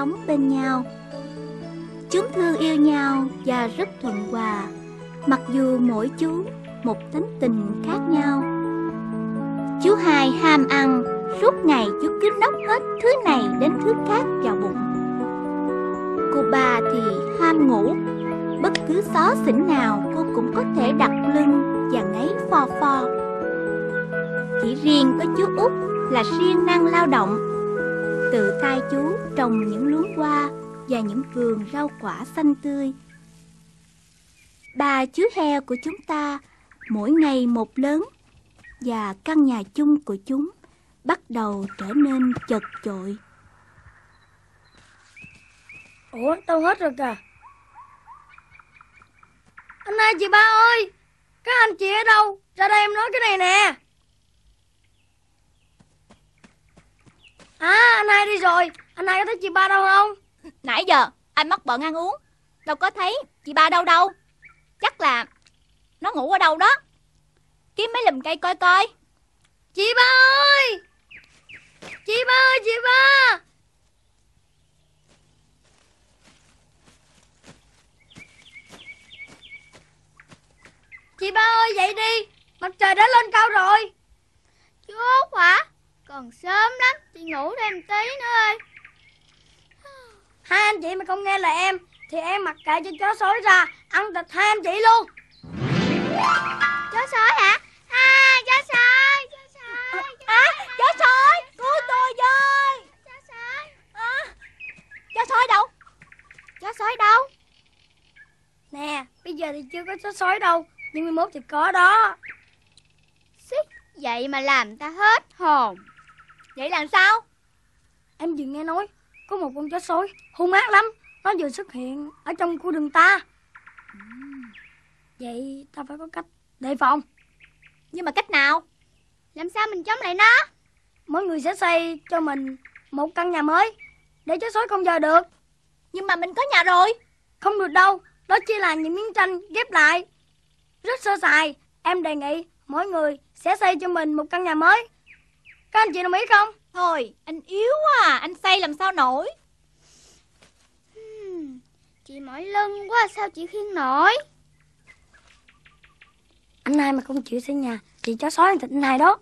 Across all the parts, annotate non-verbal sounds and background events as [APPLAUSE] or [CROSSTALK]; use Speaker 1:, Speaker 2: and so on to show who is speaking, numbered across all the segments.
Speaker 1: sống bên nhau. Chúng thương yêu nhau và rất thuận hòa, mặc dù mỗi chú một tính tình khác nhau. Chú hai ham ăn, suốt ngày chú cứ nốc hết thứ này đến thứ khác vào bụng. Cô ba thì ham ngủ, bất cứ xó xỉnh nào cô cũng có thể đặt lưng và ngáy phò phò. Chỉ riêng có chú út là siêng năng lao động. Tự tay chú trồng những luống hoa và những vườn rau quả xanh tươi. Ba chú heo của chúng ta mỗi ngày một lớn và căn nhà chung của chúng bắt đầu trở nên chật chội.
Speaker 2: Ủa, tao hết rồi kìa. Anh hai chị ba ơi, các anh chị ở đâu? Ra đây em nói cái này nè. À, anh hai đi rồi. Anh hai có thấy chị ba đâu không?
Speaker 3: Nãy giờ anh mất bận ăn uống. Đâu có thấy chị ba đâu đâu. Chắc là nó ngủ ở đâu đó. Kiếm mấy lùm cây coi coi.
Speaker 2: Chị ba ơi! Chị ba ơi chị ba! Chị ba ơi dậy đi. Mặt trời đã lên cao rồi.
Speaker 4: Chú Út hả Còn sớm lắm Chị ngủ thêm tí nữa ơi.
Speaker 2: Hai anh chị mà không nghe lời em Thì em mặc kệ cho chó sói ra Ăn thịt hai anh chị luôn.
Speaker 4: Chó sói hả? À chó sói Chó sói
Speaker 3: À chó sói Cứu tôi với.
Speaker 4: Chó sói.
Speaker 3: À, Chó sói đâu?
Speaker 4: Chó sói đâu?
Speaker 2: Nè bây giờ thì chưa có chó sói đâu Nhưng mai mốt thì có đó.
Speaker 4: Xích Vậy mà làm ta hết hồn
Speaker 3: Vậy làm sao?
Speaker 2: Em vừa nghe nói Có một con chó sói hung ác lắm. Nó vừa xuất hiện ở trong khu rừng ta. Vậy ta phải có cách đề phòng.
Speaker 3: Nhưng mà cách nào?
Speaker 4: Làm sao mình chống lại nó?
Speaker 2: Mỗi người sẽ xây cho mình một căn nhà mới Để chó sói không vào được.
Speaker 3: Nhưng mà mình có nhà rồi.
Speaker 2: Không được đâu Đó chỉ là những miếng tranh ghép lại. Rất sơ sài Em đề nghị mỗi người sẽ xây cho mình một căn nhà mới Các anh chị đồng ý không?
Speaker 3: Thôi anh yếu quá à Anh xây làm sao nổi?
Speaker 4: Hmm, Chị mỏi lưng quá sao chị khiêng nổi?
Speaker 2: Anh hai mà không chịu xây nhà Thì chó sói ăn thịt anh hai đó.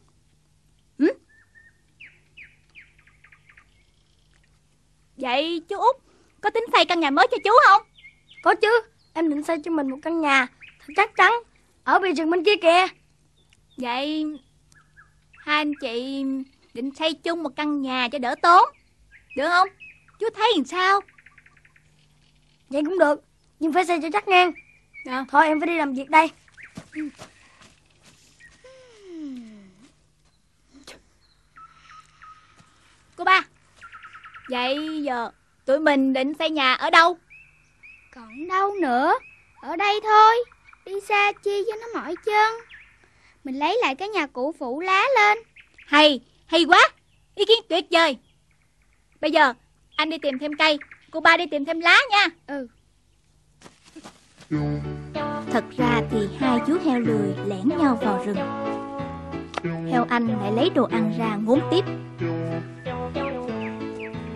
Speaker 3: Ừ? Vậy chú út Có tính xây căn nhà mới cho chú không?
Speaker 2: Có chứ Em định xây cho mình một căn nhà Thật chắc chắn Ở bìa rừng bên kia kìa.
Speaker 3: Vậy anh chị định xây chung một căn nhà cho đỡ tốn. Được không? Chú thấy làm sao?
Speaker 2: Vậy cũng được Nhưng phải xây cho chắc ngang. À. Thôi em phải đi làm việc đây.
Speaker 3: Cô ba Vậy giờ tụi mình định xây nhà ở đâu?
Speaker 4: Còn đâu nữa Ở đây thôi Đi xa chi cho nó mỏi chân. Mình lấy lại cái nhà cũ phủ lá lên
Speaker 3: Hay, hay quá. Ý kiến tuyệt vời. Bây giờ anh đi tìm thêm cây. Cô ba đi tìm thêm lá nha.
Speaker 4: Ừ.
Speaker 1: Thật ra thì hai chú heo lười lẻn nhau vào rừng. Heo anh lại lấy đồ ăn ra ngốn tiếp.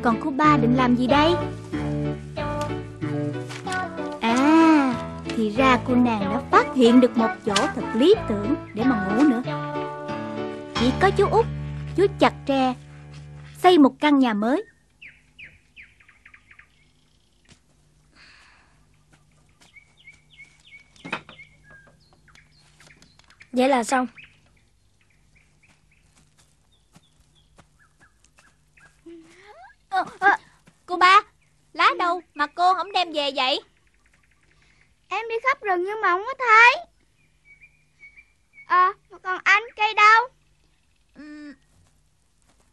Speaker 1: Còn cô ba định làm gì đây? À, thì ra cô nàng đã phát hiện được một chỗ thật lý tưởng để mà ngủ nữa Chỉ có chú út, chú chặt tre Xây một căn nhà mới.
Speaker 2: Vậy là xong.
Speaker 3: À, à, Cô ba Lá đâu mà cô không đem về vậy?
Speaker 4: Em đi khắp rừng nhưng mà không có thấy. À còn anh cây đâu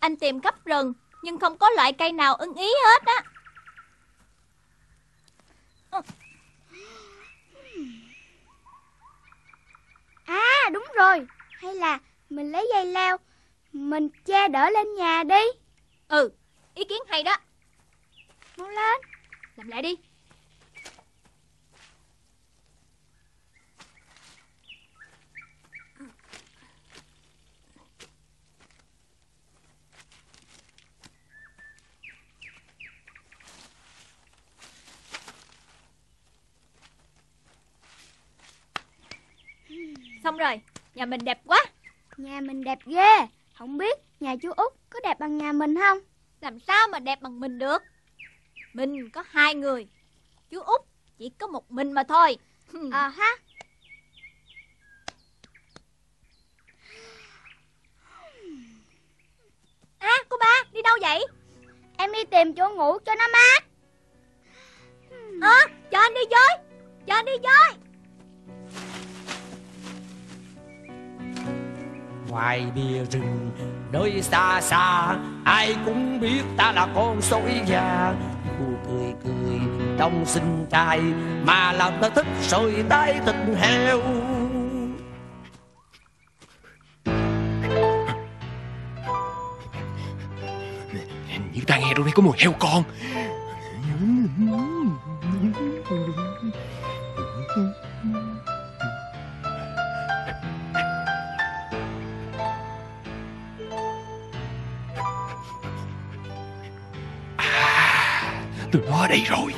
Speaker 3: Anh tìm khắp rừng Nhưng không có loại cây nào ưng ý hết á.
Speaker 4: À đúng rồi. Hay là mình lấy dây leo Mình che đỡ lên nhà đi.
Speaker 3: Ừ Ý kiến hay đó.
Speaker 4: Mau lên.
Speaker 3: Làm lại đi Xong rồi Nhà mình đẹp quá.
Speaker 4: Nhà mình đẹp ghê. Không biết nhà chú Út có đẹp bằng nhà mình không?
Speaker 3: Làm sao mà đẹp bằng mình được? Mình có hai người Chú Út chỉ có một mình mà thôi. [LAUGHS]
Speaker 4: Ờ ha.
Speaker 3: À cô ba đi đâu vậy?
Speaker 4: Em đi tìm chỗ ngủ cho nó mát.
Speaker 3: À, Cho anh đi với Cho anh đi với
Speaker 5: ngoài bìa rừng. Nơi xa xa, ai cũng biết ta là con sói già. Cô cười cười, trong sinh trai mà làm ta thích sôi tay thịt heo.
Speaker 6: Như ta nghe đâu đây có mùi heo con. Tụi nó ở đây rồi.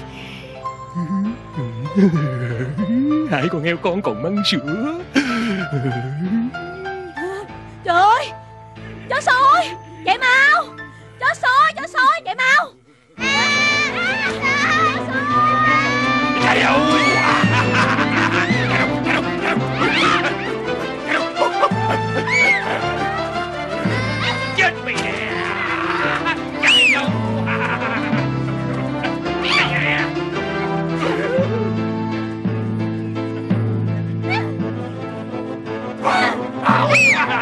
Speaker 6: Hai con heo con còn măng sữa.
Speaker 3: Trời ơi Chó sói Chạy mau.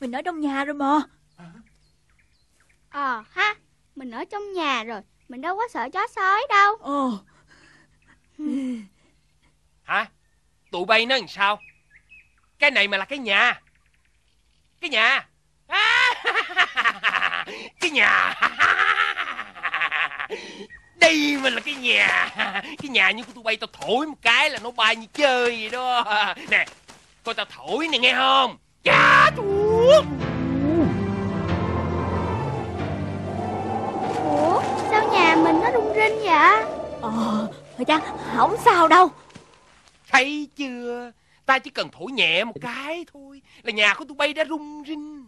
Speaker 3: Mình ở trong nhà rồi mà.
Speaker 4: Ờ ha Mình ở trong nhà rồi. Mình đâu có sợ chó sói đâu.
Speaker 3: Ồ
Speaker 6: Hả? Tụi bay nó làm sao? Cái này mà là cái nhà. Cái nhà. À, [LAUGHS] Cái nhà. Đây mà là cái nhà. Cái nhà như của tụi bay tao thổi một cái là nó bay như chơi vậy đó. Nè Coi tao thổi nè nghe không? Chà
Speaker 4: Ủa sao nhà mình nó rung rinh vậy?
Speaker 3: Ờ Thôi cha Không sao đâu.
Speaker 6: Thấy chưa? Ta chỉ cần thổi nhẹ một cái thôi Là nhà của tụi bay đã rung rinh.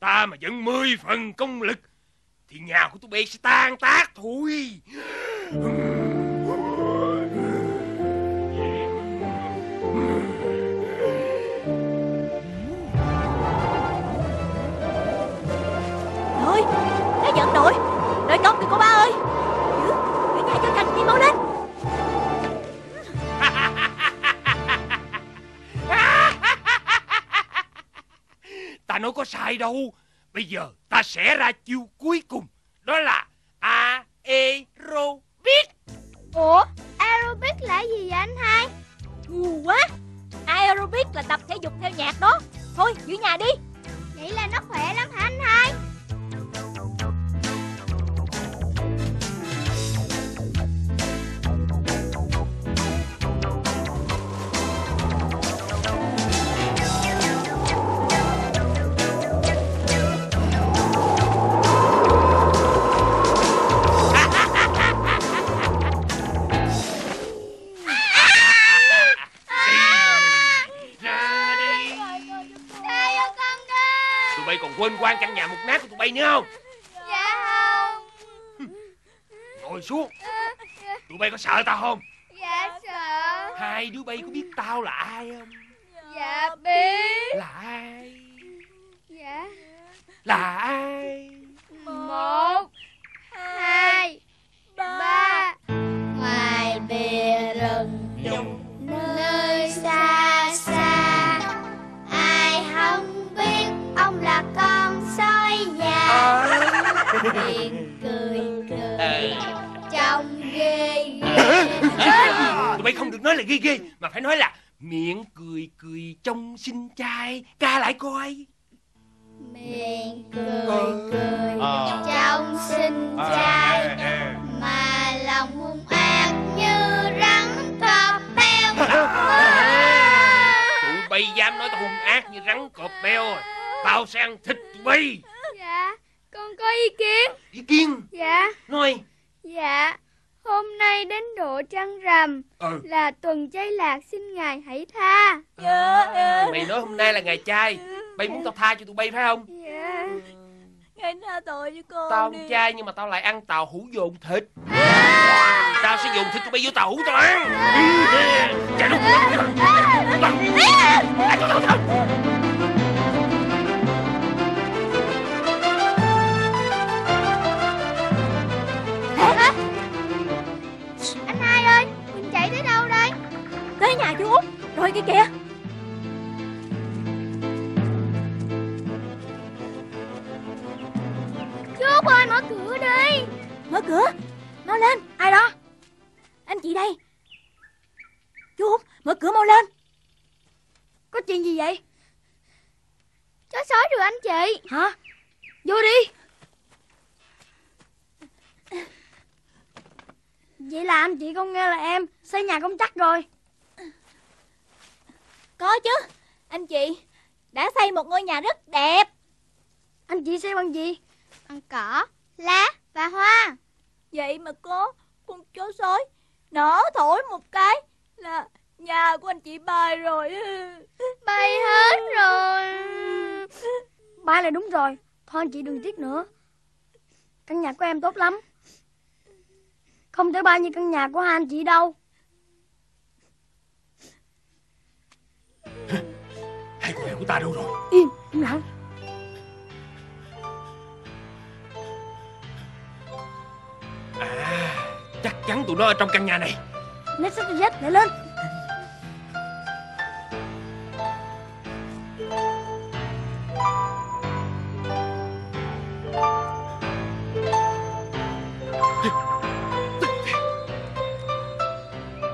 Speaker 6: Ta mà dẫn 10 phần công lực Thì nhà của tụi bay sẽ tan tác thôi
Speaker 3: Thôi nổi. Đợi con kìa cô ba ơi. Giữ Giữ nhà cho thành đi mau lên.
Speaker 6: Ta nói có sai đâu. Bây giờ ta sẽ ra chiêu cuối cùng. Đó là Aerobic.
Speaker 4: Ủa aerobic là gì vậy anh hai?
Speaker 3: Ngu quá. Aerobic là tập thể dục theo nhạc đó. Thôi giữ nhà đi.
Speaker 4: Vậy là nó khỏe lắm hả anh hai
Speaker 6: bay nữa không?
Speaker 4: Dạ không.
Speaker 6: Ngồi xuống. Tụi bay có sợ tao không?
Speaker 4: Dạ sợ.
Speaker 6: Hai đứa bay có biết tao là ai không?
Speaker 4: Dạ biết.
Speaker 6: Là ai?
Speaker 4: Dạ.
Speaker 6: Là
Speaker 4: ghê ghê.
Speaker 6: Mà phải nói là Miệng cười cười trông xinh trai Ca lại coi.
Speaker 4: Miệng cười cười
Speaker 6: Ờ.
Speaker 4: Trông xinh trai. Mà lòng hung ác như rắn cọp beo. [LAUGHS]
Speaker 6: Tụi bay dám nói tao hung ác như rắn cọp beo Tao sẽ ăn thịt tụi bay.
Speaker 4: Dạ Con có ý kiến.
Speaker 6: Ý kiến?
Speaker 4: Dạ.
Speaker 6: Nói.
Speaker 4: Dạ Hôm nay đến độ trăng rằm
Speaker 6: Ừ
Speaker 4: Là tuần chay lạc xin ngài hãy tha
Speaker 6: Mày nói hôm nay là ngày trai Bay muốn tao tha cho tụi bay phải không
Speaker 4: Dạ
Speaker 3: Ngài tha tội cho con
Speaker 6: Tao
Speaker 3: đi
Speaker 6: ăn chay nhưng mà tao lại ăn tàu hũ dồn thịt Tao sẽ dồn thịt tụi bay vô tàu hũ tao ăn Chạy
Speaker 4: Anh
Speaker 3: chú Út. Rồi kia. Kìa
Speaker 4: Chú Út ơi mở cửa đi.
Speaker 3: Mở cửa? Mau lên. Ai đó? Anh chị đây. Chú Út Mở cửa mau lên.
Speaker 2: Có chuyện gì vậy?
Speaker 4: Chó sói rồi anh chị.
Speaker 2: Hả? Vô đi. Vậy là anh chị không nghe là em. Xây nhà không chắc rồi
Speaker 3: Có chứ. Anh chị Đã xây một ngôi nhà rất đẹp.
Speaker 2: Anh chị xây bằng gì?
Speaker 4: Bằng cỏ Lá và hoa.
Speaker 3: Vậy mà có Con chó sói Nở thổi một cái Là nhà của anh chị bay rồi. [LAUGHS]
Speaker 4: Bay hết rồi.
Speaker 2: Ba là đúng rồi. Thôi anh chị đừng tiếc nữa. Căn nhà của em tốt lắm. Không thể bay như căn nhà của hai anh chị đâu
Speaker 6: Hai con heo của ta đâu rồi?
Speaker 2: Im, im lặng.
Speaker 6: À Chắc chắn tụi nó ở trong căn nhà này.
Speaker 2: Lấy sách dép lại lên.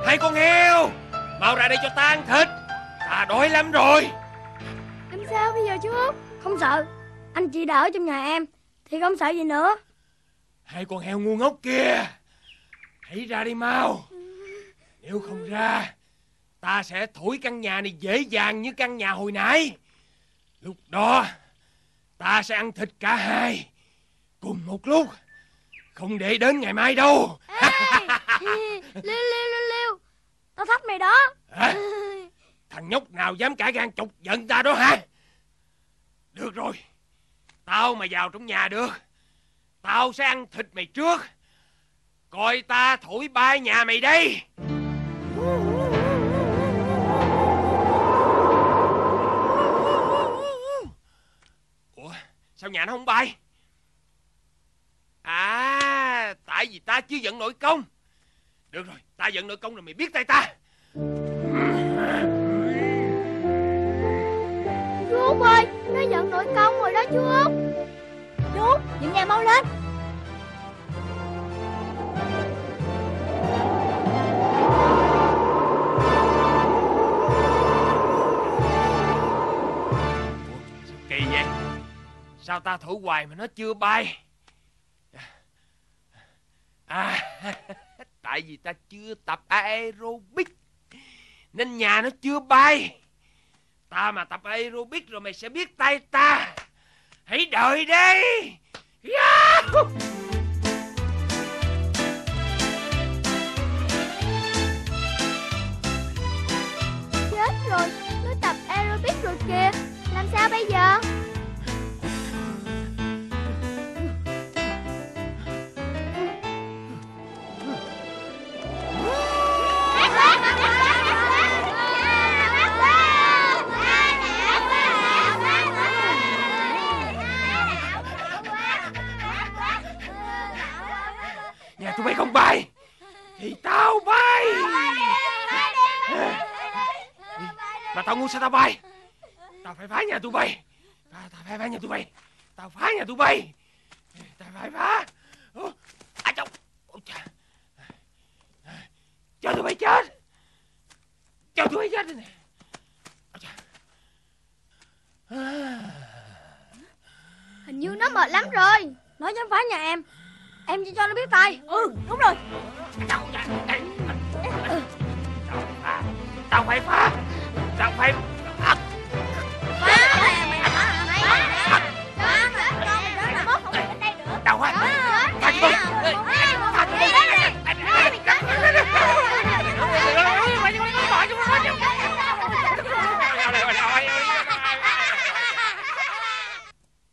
Speaker 6: Hai con heo Mau ra đây cho ta ăn thịt Ta đói lắm rồi.
Speaker 2: Làm sao bây giờ chú Út? Không sợ. Anh chị đã ở trong nhà em Thì không sợ gì nữa.
Speaker 6: Hai con heo ngu ngốc kia Hãy ra đi mau. Nếu không ra Ta sẽ thổi căn nhà này dễ dàng như căn nhà hồi nãy. Lúc đó Ta sẽ ăn thịt cả hai. Cùng một lúc Không để đến ngày mai đâu.
Speaker 2: Liêu liêu liêu liêu Tao thách mày đó
Speaker 6: Hả? Thằng nhóc nào dám cả gan chọc giận ta đó hả? Được rồi, Tao mà vào trong nhà được. Tao sẽ ăn thịt mày trước. Coi ta thổi bay nhà mày đây. Ủa, sao nhà nó không bay? À Tại vì ta chưa giận nội công. Được rồi, Ta giận nội công rồi mày biết tay ta.
Speaker 4: Út ơi Nó giận nội công rồi đó chú Út.
Speaker 3: Chú Út Dựng nhà mau lên.
Speaker 6: Kỳ vậy? Sao ta thổi hoài mà nó chưa bay? À [LAUGHS] Tại vì ta chưa tập aerobic, Nên nhà nó chưa bay. Ta mà tập aerobic rồi mày sẽ biết tay ta. Hãy đợi đi. Yahoo!
Speaker 4: Chết rồi Nó tập aerobic rồi kìa. Làm sao bây giờ?
Speaker 6: mày không bay Thì tao bay. Mà tao ngu sao tao bay? Tao phải phá nhà tụi bay. Tao, tao phải phá nhà tụi bay. Tao phá nhà tụi bay. Tao phải phá. À chồng? Cho tụi bay chết. Cho tụi bay chết đi nè.
Speaker 4: Hình như nó mệt lắm rồi.
Speaker 2: Nó dám phá nhà em. Em chỉ cho nó biết tay
Speaker 3: Ừ đúng rồi
Speaker 6: Tao nhà đây. Tao phải phá Tao phải phá Tao phải phá
Speaker 3: Mốt không được đến đây nữa
Speaker 6: Tao phải Phá cho tôi Phá cho tôi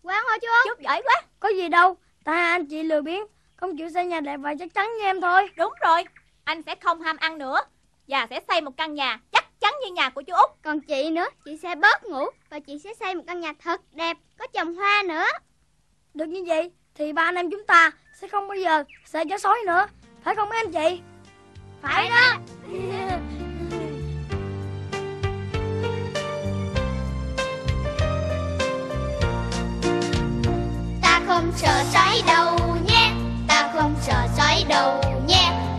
Speaker 4: Quán hả chú Út
Speaker 3: Chút giỏi quá
Speaker 2: Có gì đâu hai anh chị lười biếng Không chịu xây nhà đẹp và chắc chắn như em thôi.
Speaker 3: Đúng rồi Anh sẽ không ham ăn nữa Và sẽ xây một căn nhà chắc chắn như nhà của chú Út.
Speaker 4: Còn chị nữa Chị sẽ bớt ngủ Và chị sẽ xây một căn nhà thật đẹp Có trồng hoa nữa.
Speaker 2: Được như vậy Thì ba anh em chúng ta Sẽ không bao giờ sợ chó sói nữa Phải không mấy anh chị?
Speaker 4: Phải đó. [LAUGHS] Ta không sợ sói đâu không sợ sói đầu nha